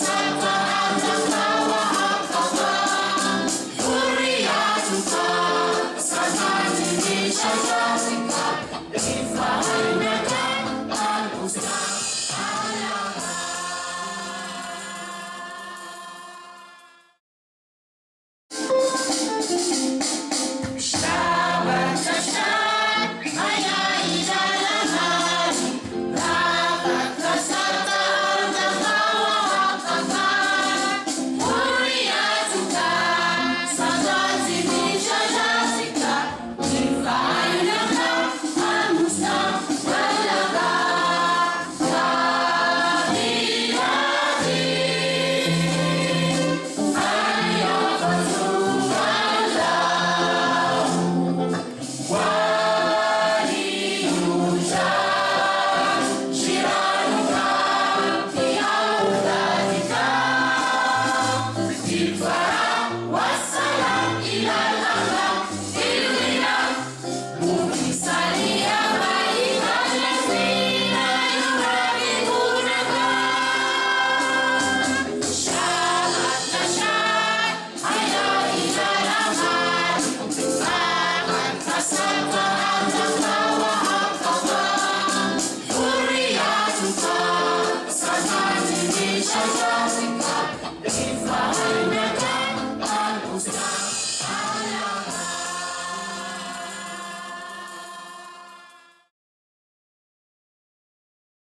Sometimes